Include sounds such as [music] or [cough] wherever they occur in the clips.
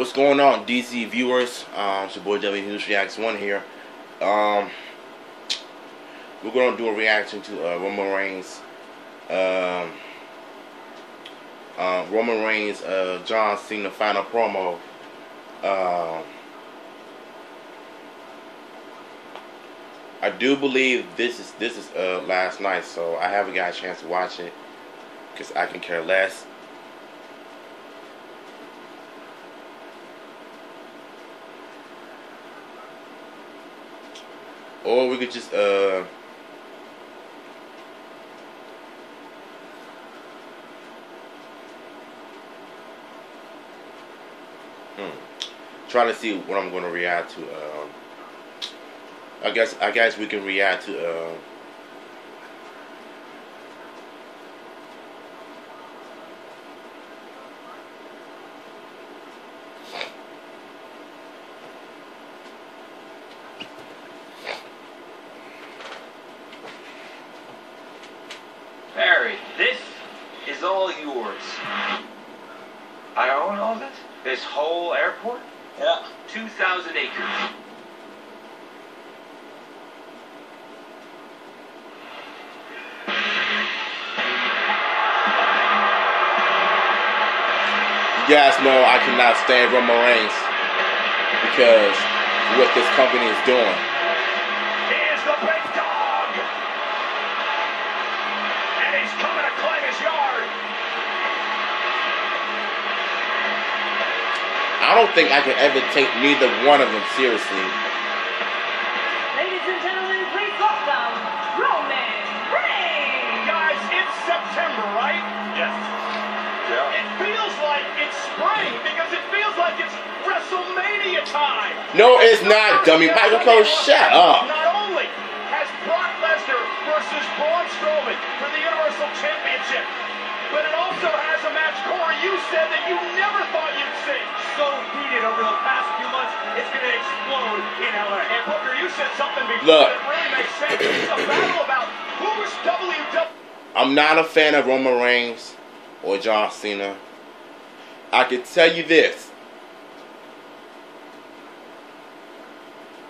What's going on, DC viewers? Um, it's your boy W News Reacts One here. Um, we're gonna do a reaction to uh, Roman Reigns. Um, uh, Roman Reigns, uh, John Cena final promo. Um, I do believe this is this is uh, last night, so I haven't got a chance to watch it because I can care less. Or we could just uh hmm. try to see what I'm gonna react to. Um, I guess I guess we can react to uh, Barry, this is all yours. I own all this? This whole airport? Yeah. 2,000 acres. you guys know I cannot stand Roman Reigns because what this company is doing. I don't think I can ever take neither one of them seriously. Ladies and gentlemen, please welcome Roman Reigns. Guys, it's September, right? Yes. Yeah. It feels like it's spring because it feels like it's WrestleMania time. No, it's not, dummy. Michael Cole, shut up. In LA. And Booker, you said something before Look. that really makes sense. It's a battle about who's WWE. I'm not a fan of Roman Reigns or John Cena. I can tell you this.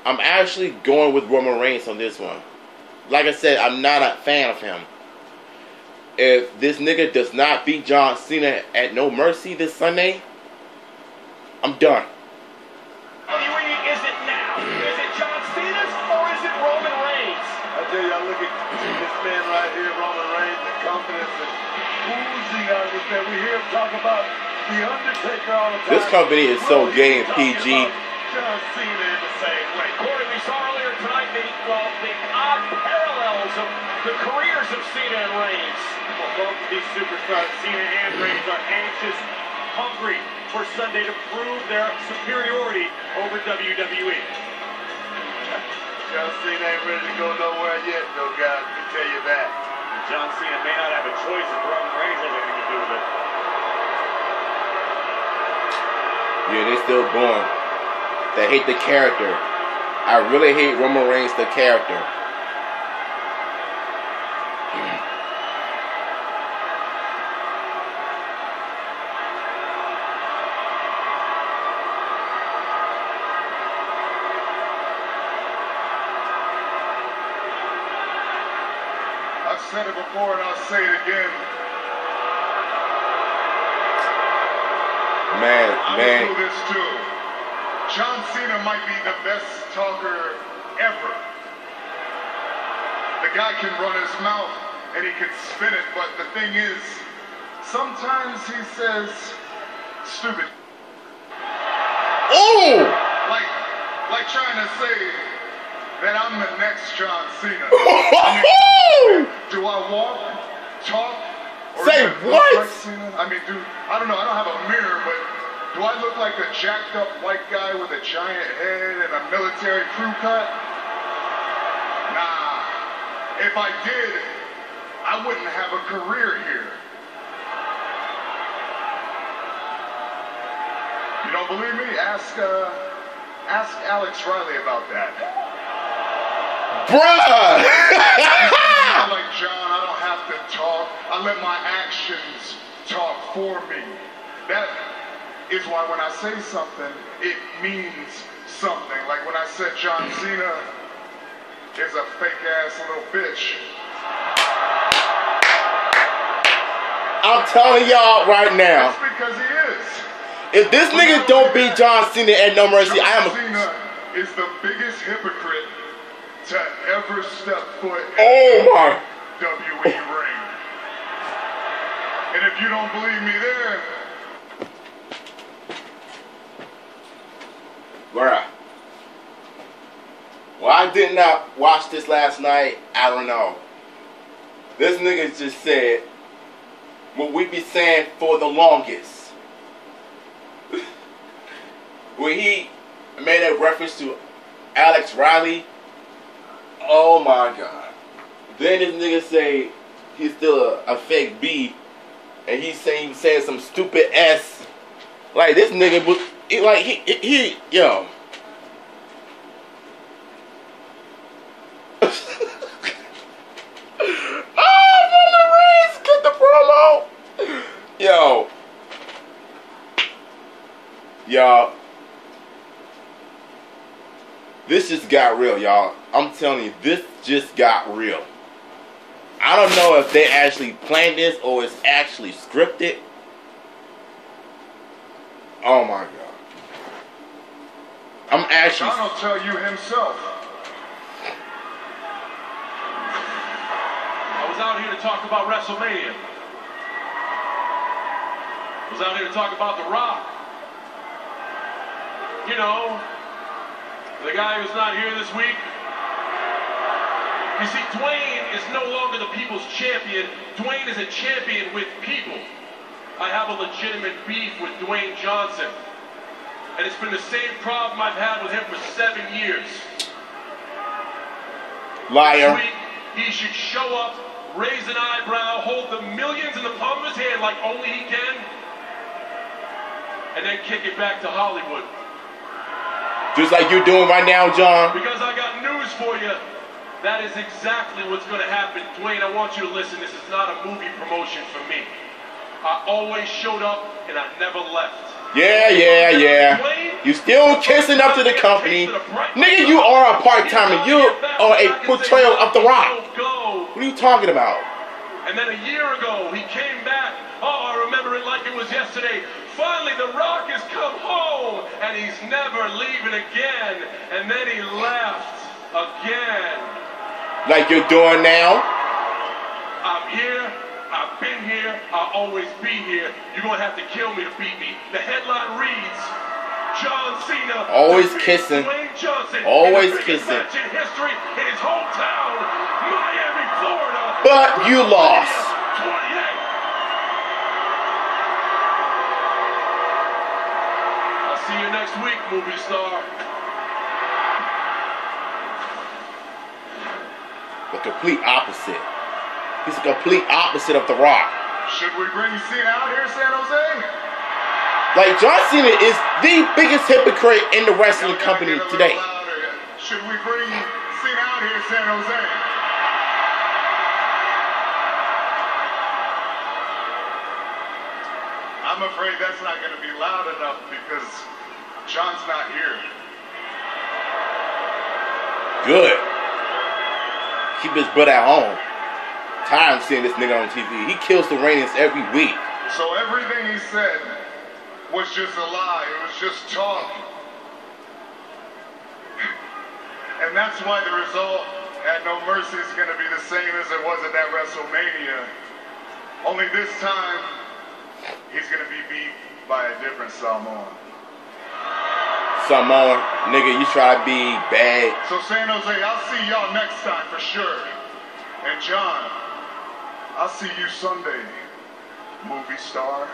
I'm actually going with Roman Reigns on this one. Like I said, I'm not a fan of him. If this nigga does not beat John Cena at No Mercy this Sunday, I'm done. Oozing out of this. We hear him talk about The Undertaker all the time. This company is so gay and PG. John Cena in the same way. Corey, we saw earlier tonight the, well, the odd parallels of the careers of Cena and Reigns. Well, both of these superstars, Cena and Reigns, are anxious, hungry for Sunday to prove their superiority over WWE. John Cena ain't ready to go nowhere yet, though, guys. Let me tell you that. John Cena may not have a choice if Roman Reigns has anything to do with it. Yeah, they still born. They hate the character. I really hate Roman Reigns, the character. Said it before and I'll say it again. Man, I man, do this too. John Cena might be the best talker ever. The guy can run his mouth and he can spin it, but the thing is, sometimes he says stupid. oh, Like, like trying to say that I'm the next John Cena. I [laughs] mean, do I walk, talk, or Say do I look what? like Cena? I mean, do I don't know. I don't have a mirror, but do I look like a jacked up white guy with a giant head and a military crew cut? Nah. If I did, I wouldn't have a career here. You don't believe me? Ask uh, ask Alex Riley about that. Bruh. I'm like John, I don't have to talk. I let my actions talk for me. That is why when I say something, it means something. Like when I said John Cena is a fake ass little bitch. I'm telling y'all right now, That's because he is. if this nigga don't beat John Cena at No Mercy, I am. John Cena is the biggest hypocrite to ever step foot in Oh my. WWE ring. And if you don't believe me there, Bruh. Why I did not watch this last night, I don't know. This nigga just said what we be saying for the longest. [laughs] when he made a reference to Alex Riley, oh my god. Then this nigga say he's still a, a fake B, and he's saying he saying some stupid S. Like this nigga was he- like he he, he yo. [laughs] oh, get the promo. Yo, y'all. This just got real, y'all. I'm telling you, this just got real. I don't know if they actually planned this or it's actually scripted. Oh my god. I'm actually will tell you himself. I was out here to talk about WrestleMania. I was out here to talk about The Rock. You know, the guy who's not here this week. You see, Dwayne is no longer the people's champion. Dwayne is a champion with people. I have a legitimate beef with Dwayne Johnson. And it's been the same problem I've had with him for seven years. liar. This week, he should show up, raise an eyebrow, hold the millions in the palm of his hand like only he can, and then kick it back to Hollywood. Just like you're doing right now, John. Because I got news for you. That is exactly what's going to happen. Dwayne, I want you to listen. This is not a movie promotion for me. I always showed up and I never left. Yeah, yeah, yeah. You still kissing up to the company. Nigga, you are a part-timer. You are a portrayal of The Rock. What are you talking about? And then a year ago, he came back. Oh, I remember it like it was yesterday. Finally, The Rock has come home, and he's never leaving again. And then he left again. Like you're doing now? I'm here. I've been here. I'll always be here. You're gonna have to kill me to beat me. The headline reads. John Cena Always kissing. Johnson Always in kissing. history in his hometown, Miami, Florida. But you lost. I'll see you next week, movie star. The complete opposite. He's the complete opposite of The Rock. Should we bring Cena out here, San Jose? Like John Cena is the biggest hypocrite in the wrestling company get a little today. Should we bring Cena out here, San Jose? I'm afraid that's not going to be loud enough because John's not here. Keep his butt at home. Of seeing this nigga on TV. He kills the ratings every week. So everything he said was just a lie. It was just talk. And that's why the result at No Mercy is going to be the same as it was at that WrestleMania. Only this time, he's going to be beat by a different Samoan. Some more, nigga, you try to be bad. So San Jose, I'll see y'all next time for sure. And John, I'll see you Sunday, movie star.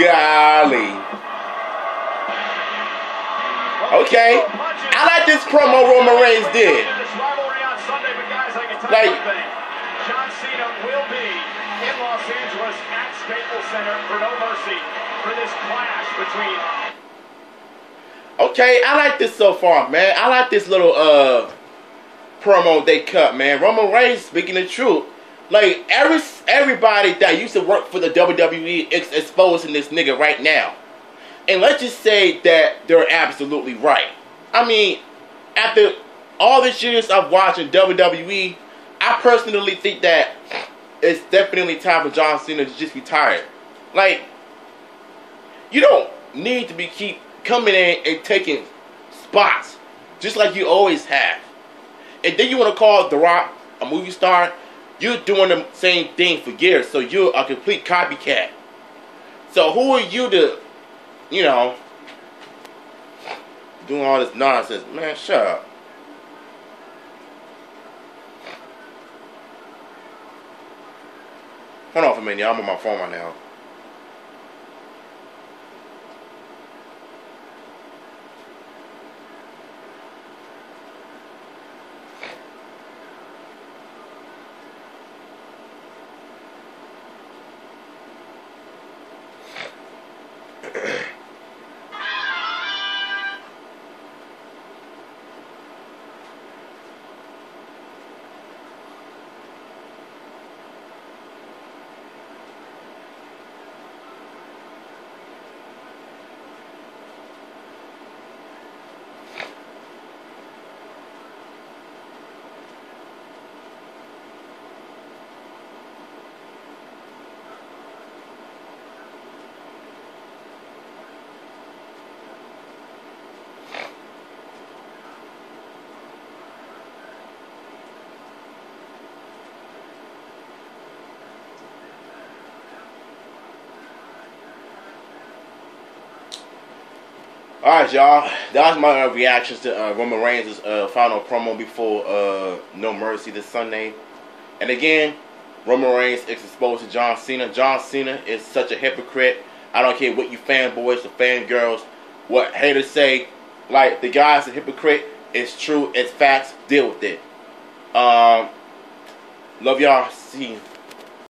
Golly. Okay. I like this promo Roman Reigns did. This rivalry on Sunday, but guys, I can tell Like- you one. John Cena will be in Los Angeles at Staples Center for No Mercy for this clash between Okay, I like this so far, man. I like this little uh promo they cut, man. Roman Reigns speaking the truth. Like every everybody that used to work for the WWE is exposing this nigga right now. and let's just say that they're absolutely right. I mean, after all these years of watching WWE, I personally think that it's definitely time for John Cena to just retire. Like, you don't need to be keep coming in and taking spots, just like you always have. And then you want to call The Rock a movie star, you're doing the same thing for years, so you're a complete copycat. So who are you to, you know, doing all this nonsense? Man, shut up. Hold on for a minute, y'all. I'm on my phone right now. All right, y'all. That was my uh, reactions to uh, Roman Reigns' uh, final promo before uh, No Mercy this Sunday. And again, Roman Reigns is exposed to John Cena. John Cena is such a hypocrite. I don't care what you fanboys or fangirls, what haters say. Like, the guy's a hypocrite. It's true. It's facts. Deal with it. Um, love y'all. See you.